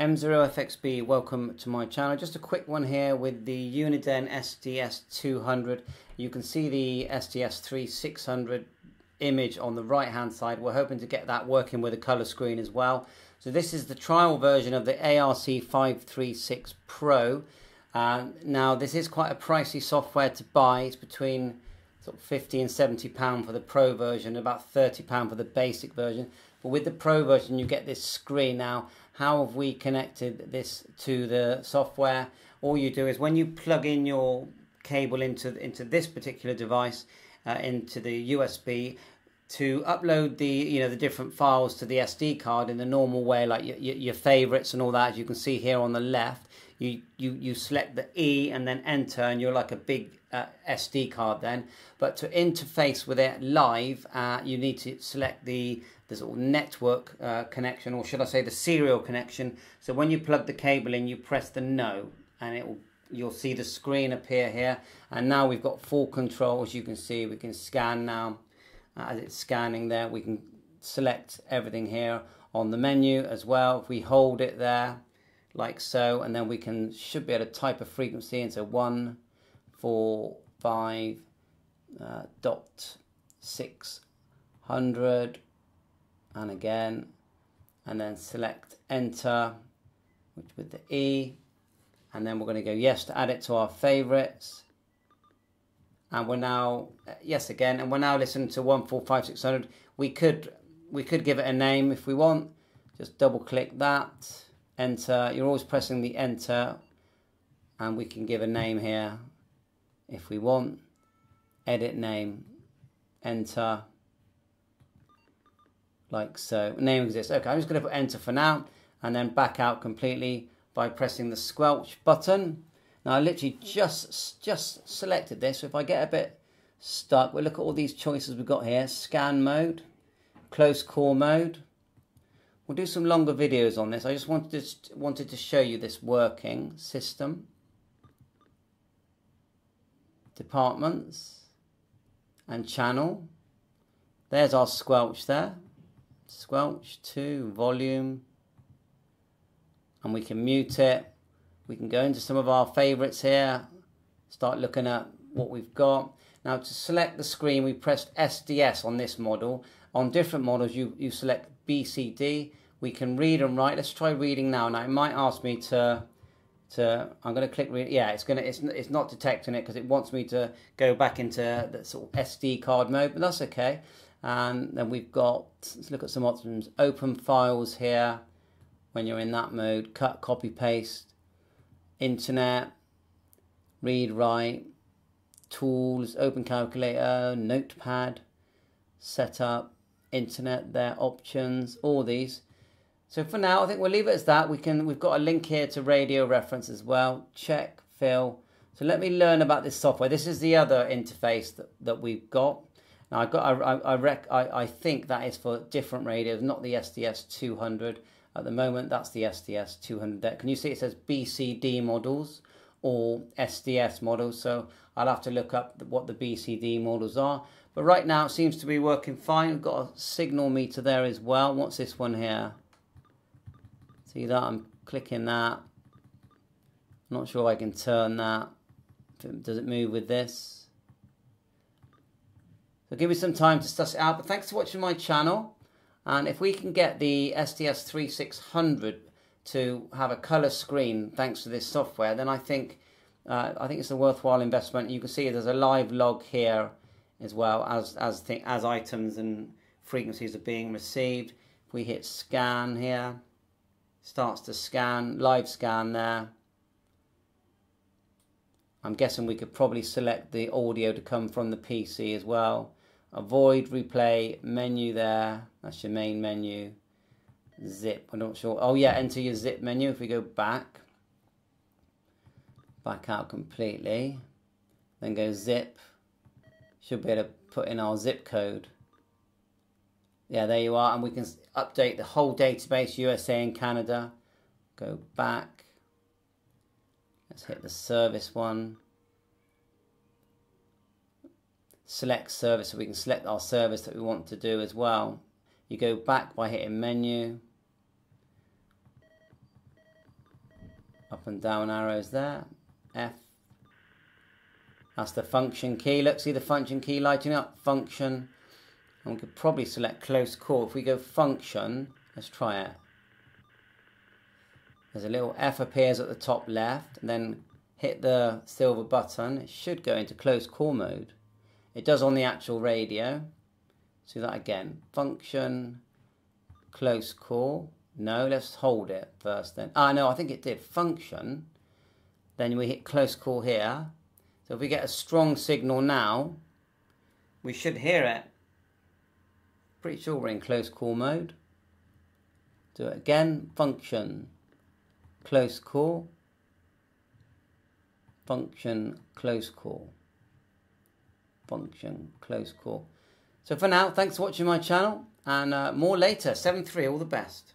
M0FXB, welcome to my channel. Just a quick one here with the Uniden SDS200. You can see the SDS3600 image on the right hand side. We're hoping to get that working with a color screen as well. So this is the trial version of the ARC536 Pro. Uh, now this is quite a pricey software to buy. It's between sort of 50 and 70 pound for the Pro version, about 30 pound for the basic version. But with the Pro version, you get this screen now how have we connected this to the software? All you do is when you plug in your cable into into this particular device, uh, into the USB, to upload the you know the different files to the SD card in the normal way, like your, your favorites and all that. As you can see here on the left, you you you select the E and then enter, and you're like a big uh, SD card then. But to interface with it live, uh, you need to select the the sort of network uh, connection, or should I say the serial connection. So when you plug the cable in, you press the no, and it will you'll see the screen appear here. And now we've got full control, as you can see. We can scan now. Uh, as it's scanning there, we can select everything here on the menu as well. If we hold it there, like so, and then we can should be able to type a frequency into one, four, five, uh, dot six hundred and again and then select enter which with the E and then we're going to go yes to add it to our favorites. And we're now yes again and we're now listening to 145600 we could we could give it a name if we want. Just double click that enter you're always pressing the enter and we can give a name here if we want edit name enter like so. Name exists. Okay, I'm just going to put enter for now and then back out completely by pressing the squelch button. Now I literally just just selected this. So if I get a bit stuck, we'll look at all these choices we've got here. Scan mode, close call mode. We'll do some longer videos on this. I just wanted to, wanted to show you this working system. Departments and channel. There's our squelch there squelch to volume and we can mute it we can go into some of our favorites here start looking at what we've got now to select the screen we pressed SDS on this model on different models you you select BCD we can read and write. Let's try reading now. Now it might ask me to to I'm going to click read. Yeah it's going to it's, it's not detecting it because it wants me to go back into the sort of SD card mode but that's okay. And then we've got, let's look at some options, open files here, when you're in that mode, cut, copy, paste, internet, read, write, tools, open calculator, notepad, setup, internet their options, all these. So for now, I think we'll leave it as that. We can, we've got a link here to radio reference as well. Check, fill. So let me learn about this software. This is the other interface that, that we've got. Now I got I I rec, I, I think that is for different radios, not the SDS 200. At the moment, that's the SDS 200. There. Can you see it says BCD models or SDS models? So I'll have to look up what the BCD models are. But right now it seems to be working fine. We've got a signal meter there as well. What's this one here? See that? I'm clicking that. not sure I can turn that. Does it move with this? So give me some time to suss it out. But thanks for watching my channel. And if we can get the SDS 3600 to have a color screen thanks to this software, then I think uh, I think it's a worthwhile investment. You can see there's a live log here as well as as th as items and frequencies are being received. If we hit scan here, starts to scan, live scan there. I'm guessing we could probably select the audio to come from the PC as well. Avoid replay menu there. That's your main menu. Zip I'm not sure. Oh yeah enter your zip menu if we go back. Back out completely. Then go zip should be able to put in our zip code yeah there you are and we can update the whole database USA and Canada go back let's hit the service one select service so we can select our service that we want to do as well. You go back by hitting menu. Up and down arrows there. F. That's the function key. Look, see the function key lighting up? Function. And we could probably select close call. If we go function, let's try it. There's a little F appears at the top left, and then hit the silver button. It should go into close call mode. It does on the actual radio. Do that again. Function, close call. No, let's hold it first then. Ah, no, I think it did. Function. Then we hit close call here. So if we get a strong signal now, we should hear it. Pretty sure we're in close call mode. Do it again. Function, close call. Function, close call. Function, close call. So for now, thanks for watching my channel and uh, more later. 7-3, all the best.